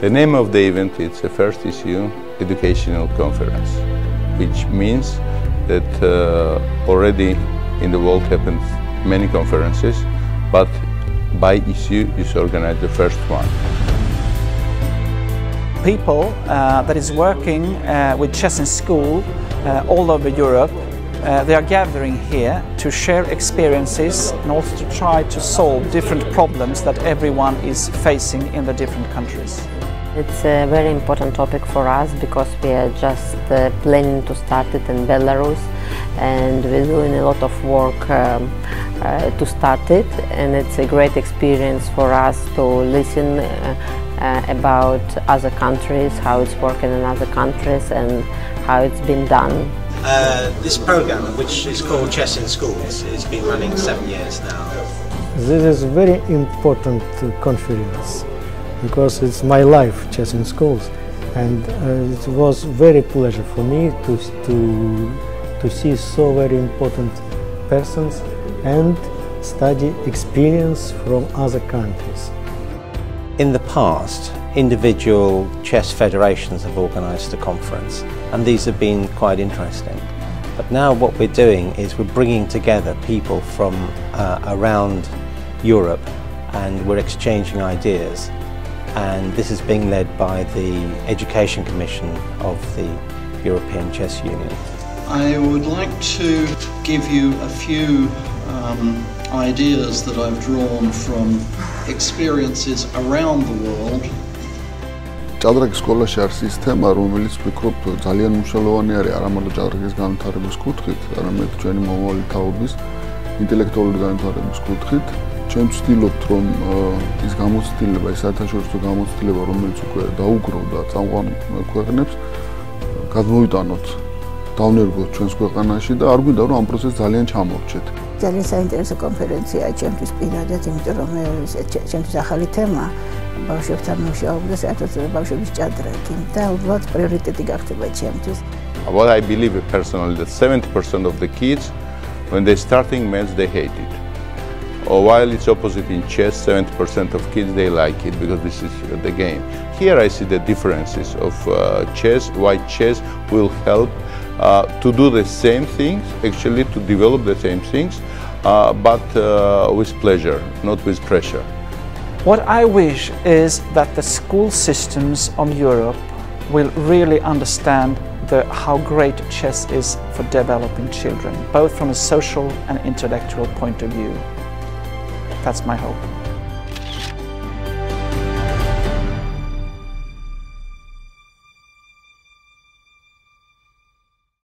The name of the event is the first ECU educational conference, which means that uh, already in the world happened many conferences, but by ECU is organized the first one. People uh, that is working uh, with chess in school uh, all over Europe uh, they are gathering here to share experiences and also to try to solve different problems that everyone is facing in the different countries. It's a very important topic for us because we are just uh, planning to start it in Belarus and we're doing a lot of work um, uh, to start it and it's a great experience for us to listen uh, uh about other countries, how it's working in other countries and how it's been done. Uh, this program, which is called Chess in Schools, has been running seven years now. This is a very important conference because it's my life, chess in schools. And uh, it was very pleasure for me to, to, to see so very important persons and study experience from other countries. In the past, individual chess federations have organised a conference and these have been quite interesting. But now what we're doing is we're bringing together people from uh, around Europe and we're exchanging ideas and this is being led by the Education Commission of the European Chess Union. I would like to give you a few um, ideas that I've drawn from experiences around the world. ჭადრაკის სკოლაში არის ის თემა, რომელიც ვფიქრობ ძალიან მნიშვნელოვანი არის არა მარტო ჭადრაკის განვითარების კუთხით, არამედ ჩვენი მომავალი თაობის ინტელექტუალური განვითარების კუთხით, ჩვენ ვცდილობთ რომ ის გამოცდილება, ის საერთაშორისო გამოცდილება, რომელიც უკვე დაუგროვდა წამყვან ქვეყნებს, გადმოვიტანოთ, დავნერგოთ ჩვენს ქვეყანაში და არ გვინდა რომ ამ პროცესს ძალიან ჩამორჩეთ. ძალიან საინტერესო კონფერენციაა ჩემთვის პირადად, იმიტომ რომ ჩემთვის ახალი თემა ბავშვებთან მუშაობა, საერთოდ ბავშვების ჭადრაკი და უბრალოდ პრიორიტეტი გახდება ჩემთვის. What I believe personally that 70% of the kids when they starting maths they hate it. or while it's opposite in chess, 70% of kids, they like it because this is the game. Here I see the differences of uh, chess, why chess will help uh, to do the same things, actually to develop the same things, uh, but uh, with pleasure, not with pressure. What I wish is that the school systems of Europe will really understand the, how great chess is for developing children, both from a social and intellectual point of view. That's my hope.